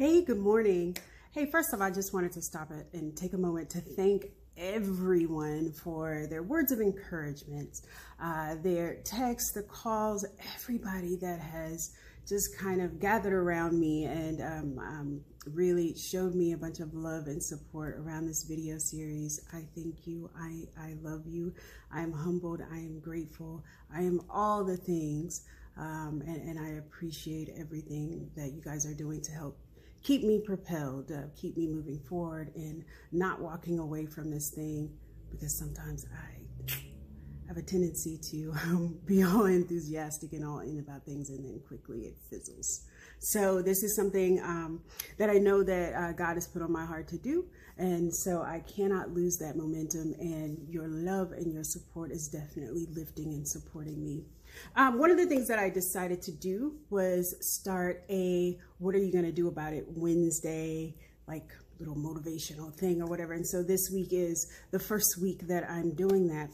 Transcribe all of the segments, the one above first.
Hey, good morning. Hey, first of all, I just wanted to stop it and take a moment to thank everyone for their words of encouragement, uh, their texts, the calls, everybody that has just kind of gathered around me and um, um, really showed me a bunch of love and support around this video series. I thank you. I, I love you. I am humbled. I am grateful. I am all the things. Um, and, and I appreciate everything that you guys are doing to help keep me propelled, uh, keep me moving forward and not walking away from this thing because sometimes I have a tendency to um, be all enthusiastic and all in about things and then quickly it fizzles. So this is something um, that I know that uh, God has put on my heart to do. And so I cannot lose that momentum and your love and your support is definitely lifting and supporting me. Um, one of the things that I decided to do was start a what are you going to do about it Wednesday, like little motivational thing or whatever. And so this week is the first week that I'm doing that.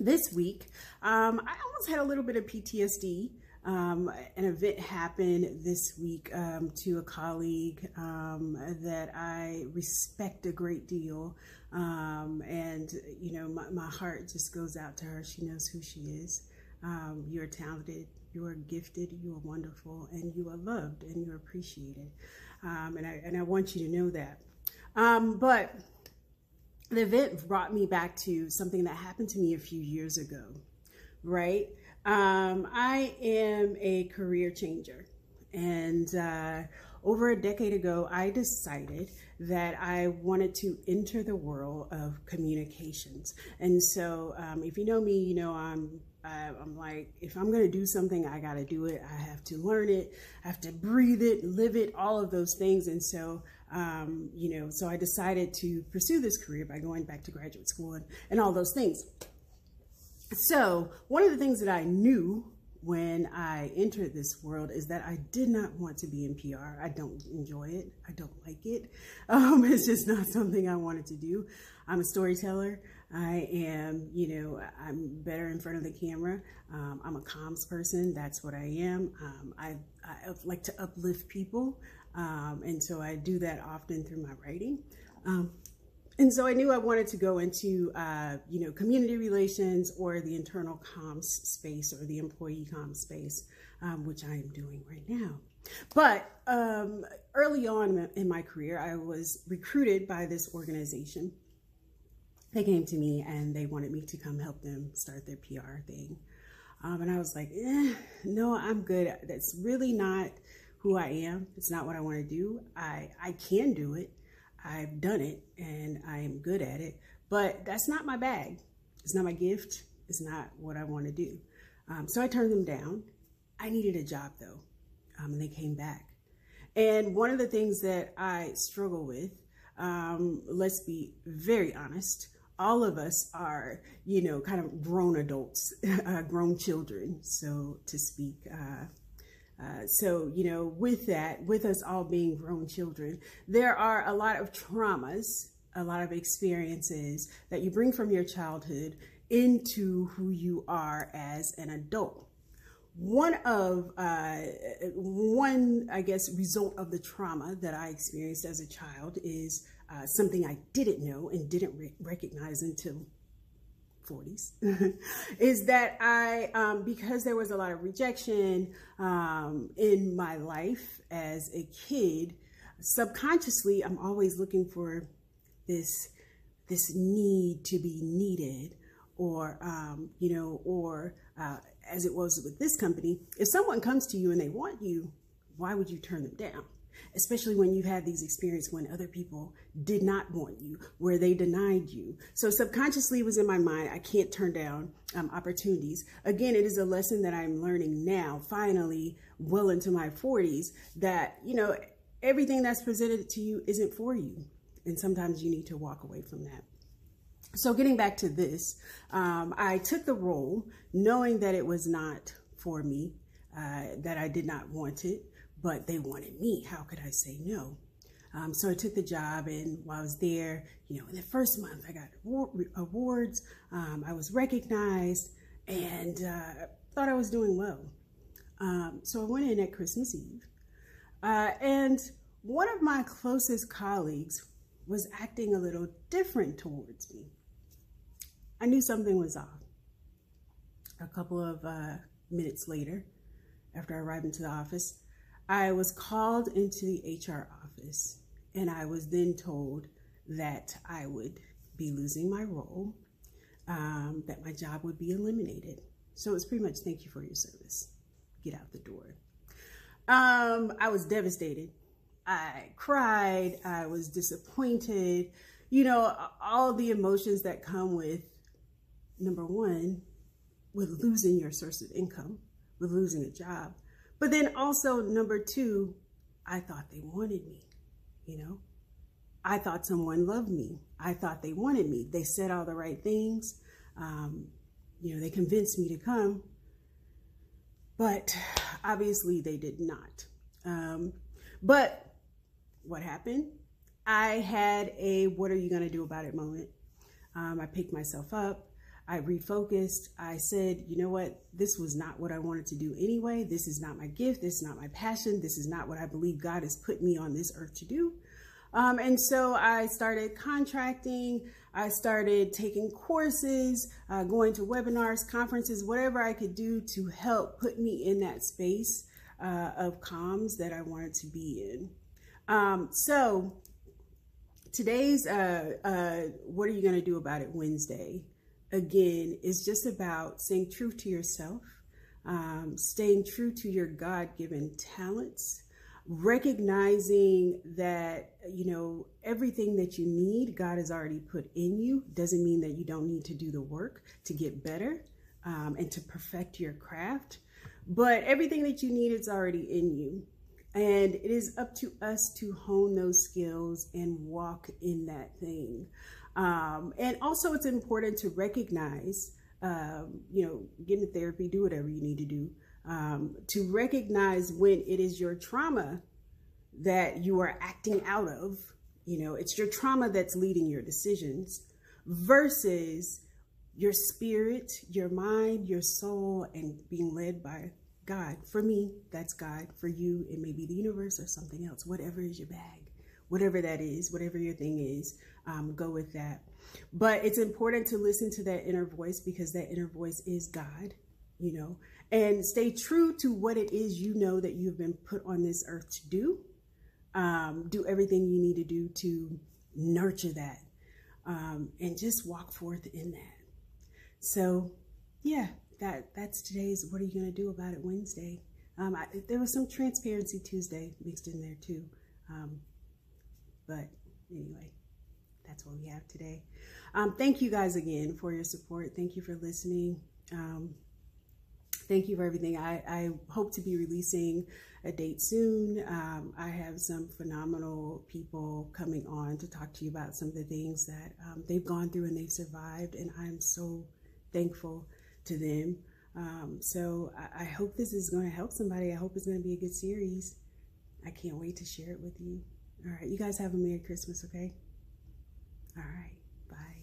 This week, um, I almost had a little bit of PTSD. Um, an event happened this week um, to a colleague um, that I respect a great deal. Um, and, you know, my, my heart just goes out to her. She knows who she is. Um, you're talented, you are gifted, you are wonderful, and you are loved and you're appreciated. Um, and, I, and I want you to know that. Um, but the event brought me back to something that happened to me a few years ago, right? Um, I am a career changer. And uh, over a decade ago, I decided that I wanted to enter the world of communications. And so, um, if you know me, you know I'm I, am like, if I'm going to do something, I got to do it. I have to learn it. I have to breathe it, live it, all of those things. And so, um, you know, so I decided to pursue this career by going back to graduate school and, and all those things. So one of the things that I knew when I entered this world is that I did not want to be in PR. I don't enjoy it. I don't like it. Um, it's just not something I wanted to do. I'm a storyteller. I am, you know, I'm better in front of the camera. Um, I'm a comms person. That's what I am. Um, I, I, like to uplift people. Um, and so I do that often through my writing. And so I knew I wanted to go into, uh, you know, community relations or the internal comms space or the employee comms space, um, which I am doing right now. But um, early on in my career, I was recruited by this organization they came to me and they wanted me to come help them start their PR thing. Um, and I was like, eh, no, I'm good. That's really not who I am. It's not what I want to do. I, I can do it. I've done it and I am good at it, but that's not my bag. It's not my gift. It's not what I want to do. Um, so I turned them down. I needed a job though. Um, and they came back. And one of the things that I struggle with, um, let's be very honest, all of us are, you know, kind of grown adults, uh, grown children, so to speak. Uh, uh, so, you know, with that, with us all being grown children, there are a lot of traumas, a lot of experiences that you bring from your childhood into who you are as an adult. One of, uh, one, I guess, result of the trauma that I experienced as a child is uh, something I didn't know and didn't re recognize until 40s is that I, um, because there was a lot of rejection um, in my life as a kid, subconsciously, I'm always looking for this, this need to be needed or, um, you know, or uh, as it was with this company, if someone comes to you and they want you, why would you turn them down? Especially when you've had these experiences when other people did not want you, where they denied you. So subconsciously was in my mind, I can't turn down um, opportunities. Again, it is a lesson that I'm learning now, finally, well into my 40s, that, you know, everything that's presented to you isn't for you. And sometimes you need to walk away from that. So getting back to this, um, I took the role knowing that it was not for me, uh, that I did not want it but they wanted me. How could I say no? Um, so I took the job, and while I was there, you know, in the first month, I got awards. Um, I was recognized, and uh, thought I was doing well. Um, so I went in at Christmas Eve, uh, and one of my closest colleagues was acting a little different towards me. I knew something was off. A couple of uh, minutes later, after I arrived into the office, I was called into the HR office and I was then told that I would be losing my role, um, that my job would be eliminated. So it's pretty much thank you for your service. Get out the door. Um, I was devastated. I cried. I was disappointed. You know, all the emotions that come with number one, with losing your source of income, with losing a job. But then also, number two, I thought they wanted me, you know? I thought someone loved me. I thought they wanted me. They said all the right things. Um, you know, they convinced me to come, but obviously they did not. Um, but what happened? I had a what are you going to do about it moment. Um, I picked myself up. I refocused. I said, you know what? This was not what I wanted to do anyway. This is not my gift. This is not my passion. This is not what I believe God has put me on this earth to do. Um, and so I started contracting. I started taking courses, uh, going to webinars, conferences, whatever I could do to help put me in that space uh, of comms that I wanted to be in. Um, so today's uh, uh What Are You Going to Do About It Wednesday, again, is just about staying true to yourself, um, staying true to your God given talents recognizing that you know everything that you need god has already put in you. Doesn't mean that you don't need to do the work to get better um, and to perfect your craft but everything that you need is already in you. And it is up to us to hone those skills and walk in that thing um, and also it's important to recognize um, you know get into therapy do whatever you need to do um, to recognize when it is your trauma that you are acting out of, you know, it's your trauma that's leading your decisions versus your spirit, your mind, your soul, and being led by God. For me, that's God. For you, it may be the universe or something else, whatever is your bag, whatever that is, whatever your thing is, um, go with that. But it's important to listen to that inner voice because that inner voice is God, you know, and stay true to what it is you know that you've been put on this earth to do. Um, do everything you need to do to nurture that um, and just walk forth in that. So, yeah, that that's today's. What are you going to do about it Wednesday? Um, I, there was some transparency Tuesday mixed in there too, um, but anyway, that's what we have today. Um, thank you guys again for your support. Thank you for listening. Um, thank you for everything. I, I hope to be releasing a date soon. Um, I have some phenomenal people coming on to talk to you about some of the things that um, they've gone through and they've survived, and I'm so thankful to them. Um, so I, I hope this is going to help somebody. I hope it's going to be a good series. I can't wait to share it with you. All right, you guys have a Merry Christmas, okay? All right, bye.